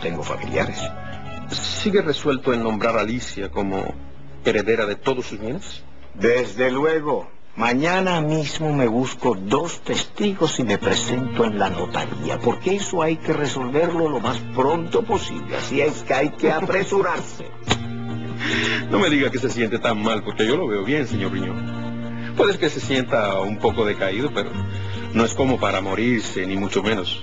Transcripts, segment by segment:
tengo familiares. ¿Sigue resuelto en nombrar a Alicia como heredera de todos sus bienes? Desde luego. Mañana mismo me busco dos testigos y me presento en la notaría, porque eso hay que resolverlo lo más pronto posible. Así es que hay que apresurarse. No me diga que se siente tan mal, porque yo lo veo bien, señor Riñón. Puede que se sienta un poco decaído, pero no es como para morirse, ni mucho menos.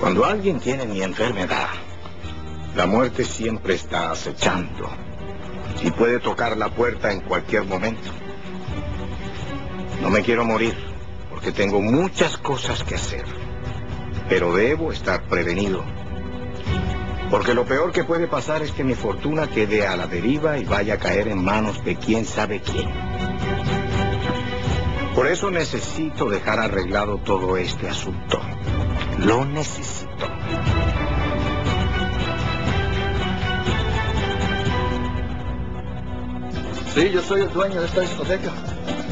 Cuando alguien tiene mi enfermedad, la muerte siempre está acechando y puede tocar la puerta en cualquier momento. No me quiero morir porque tengo muchas cosas que hacer, pero debo estar prevenido. Porque lo peor que puede pasar es que mi fortuna quede a la deriva y vaya a caer en manos de quién sabe quién. Por eso necesito dejar arreglado todo este asunto. Lo necesito. Sí, yo soy el dueño de esta discoteca.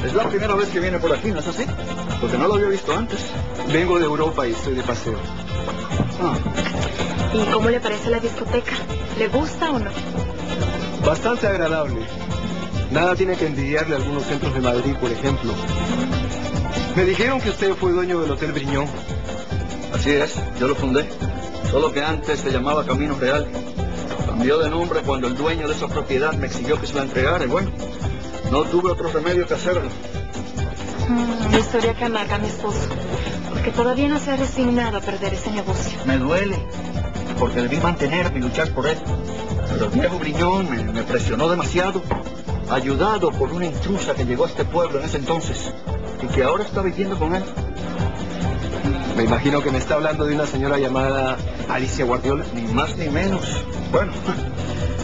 Es la primera vez que viene por aquí, ¿no es así? Porque no lo había visto antes. Vengo de Europa y estoy de paseo. Ah, ¿Y cómo le parece la discoteca? ¿Le gusta o no? Bastante agradable. Nada tiene que envidiarle a algunos centros de Madrid, por ejemplo. Me dijeron que usted fue dueño del Hotel Briñón. Así es, yo lo fundé. Solo que antes se llamaba Camino Real. Cambió de nombre cuando el dueño de esa propiedad me exigió que se la entregara y bueno, no tuve otro remedio que hacerlo. Mm, Una historia que amarga a mi esposo. Porque todavía no se ha resignado a perder ese negocio. Me duele, porque debí mantenerme y luchar por él. Pero el viejo Briñón me, me presionó demasiado, ayudado por una intrusa que llegó a este pueblo en ese entonces y que ahora está viviendo con él. Me imagino que me está hablando de una señora llamada Alicia Guardiola. Ni más ni menos. Bueno,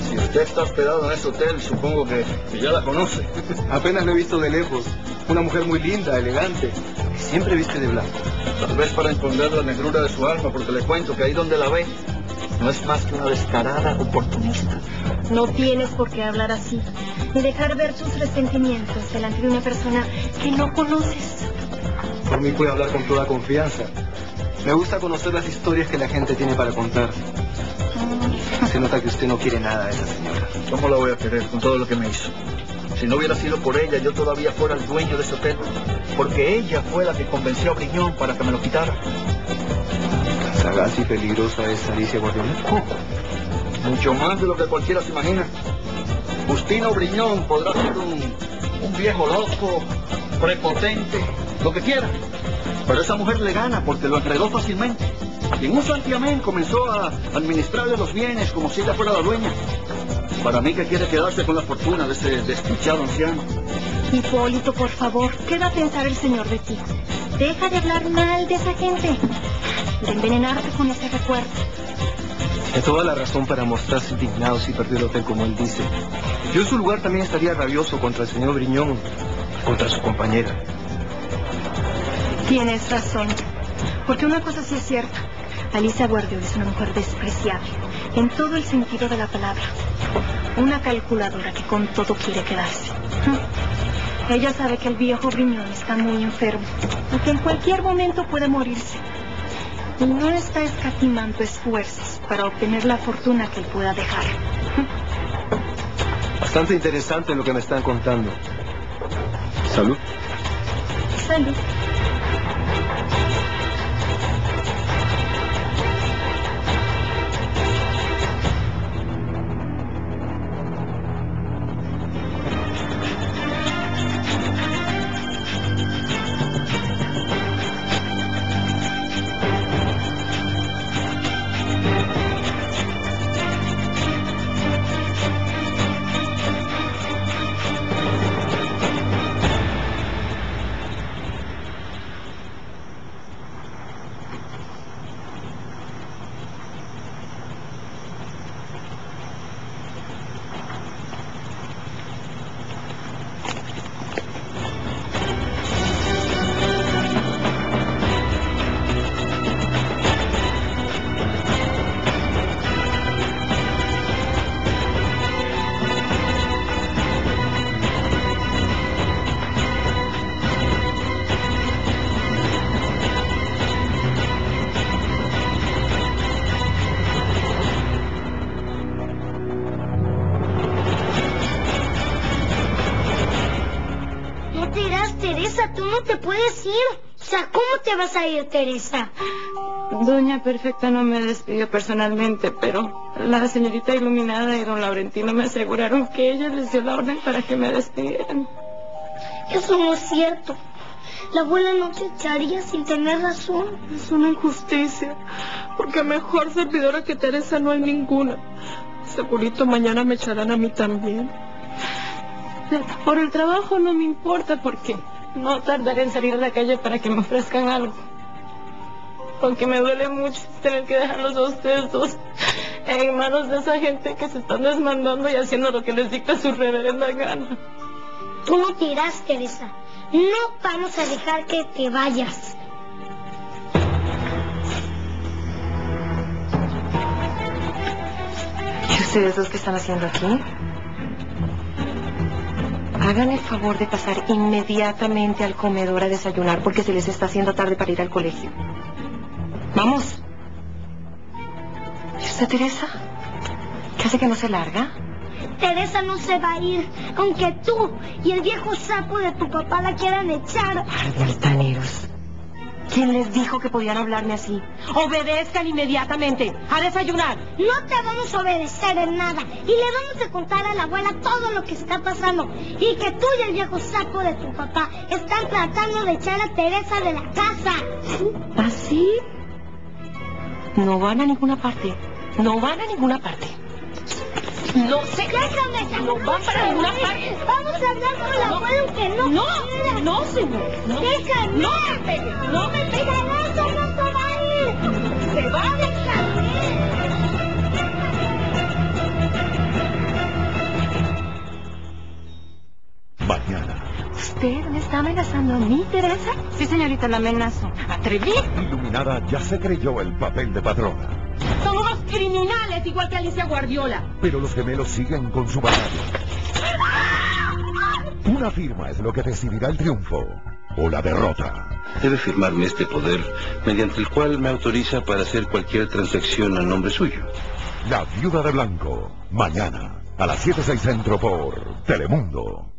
si usted está hospedado en ese hotel, supongo que, que ya la conoce. Apenas la he visto de lejos. Una mujer muy linda, elegante. que Siempre viste de blanco. Tal vez para esconder la negrura de su alma, porque le cuento que ahí donde la ve, no es más que una descarada oportunista. No tienes por qué hablar así, ni dejar ver tus resentimientos delante de una persona que no conoces. Por mí puede hablar con toda confianza. Me gusta conocer las historias que la gente tiene para contar. Se nota que usted no quiere nada de esa señora. ¿Cómo la voy a querer con todo lo que me hizo? Si no hubiera sido por ella, yo todavía fuera el dueño de ese hotel. Porque ella fue la que convenció a Briñón para que me lo quitara. Sagaz y peligrosa es Alicia Guardiola. Mucho más de lo que cualquiera se imagina. Justino Briñón podrá ser un, un viejo loco, prepotente, lo que quiera. Pero esa mujer le gana porque lo enredó fácilmente. Y en un santiamén comenzó a administrarle los bienes como si ella fuera la dueña. Para mí que quiere quedarse con la fortuna de ese desdichado anciano. Hipólito, por favor, ¿qué va a pensar el señor de ti? Deja de hablar mal de esa gente. De envenenarte con ese recuerdo. Tiene toda la razón para mostrarse indignado si perdió el hotel como él dice. Yo en su lugar también estaría rabioso contra el señor Briñón, contra su compañera. Tienes razón. Porque una cosa sí es cierta. Alicia Guardiola es una mujer despreciable, en todo el sentido de la palabra. Una calculadora que con todo quiere quedarse. Ella sabe que el viejo Briñón está muy enfermo y que en cualquier momento puede morirse. Y no está escatimando esfuerzos para obtener la fortuna que él pueda dejar. Bastante interesante lo que me están contando. Salud. Salud. No te puedes ir. O sea, ¿cómo te vas a ir, Teresa? Doña Perfecta no me despidió personalmente, pero la señorita Iluminada y don Laurentino me aseguraron que ella les dio la orden para que me despidieran. Eso no es cierto. La abuela no te echaría sin tener razón. Es una injusticia, porque mejor servidora que Teresa no hay ninguna. Segurito mañana me echarán a mí también. Por el trabajo no me importa, porque no tardaré en salir a la calle para que me ofrezcan algo. Aunque me duele mucho tener que dejarlos a ustedes dos en manos de esa gente que se están desmandando y haciendo lo que les dicta su reverenda gana. Tú no te irás, Teresa. No vamos a dejar que te vayas. ¿Y ustedes dos qué están haciendo aquí? Hagan el favor de pasar inmediatamente al comedor a desayunar porque se les está haciendo tarde para ir al colegio. Vamos. ¿Y usted, Teresa? ¿Qué hace que no se larga? Teresa no se va a ir, aunque tú y el viejo sapo de tu papá la quieran echar. Altaneros. ¿Quién les dijo que podían hablarme así? Obedezcan inmediatamente. A desayunar. No te vamos a obedecer en nada. Y le vamos a contar a la abuela todo lo que está pasando. Y que tú y el viejo sapo de tu papá están tratando de echar a Teresa de la casa. ¿Así? No van a ninguna parte. No van a ninguna parte. No sé. Déjame, No van para ninguna parte. Vamos a hablar con la abuela aunque no No, quiera. no, señor. No. Déjame. No me pegue. No me pegue. Teresa no se va a ir. Se va a dejar. Mañana, ¿Usted me está amenazando a mí, Teresa? Sí, señorita, la amenazo. ¿Atrevido? Iluminada ya se creyó el papel de patrona. Son unos criminales igual que Alicia Guardiola. Pero los gemelos siguen con su batalla. Una firma es lo que decidirá el triunfo o la derrota. Debe firmarme este poder, mediante el cual me autoriza para hacer cualquier transacción a nombre suyo. La viuda de blanco. Mañana, a las 7.06 centro por Telemundo.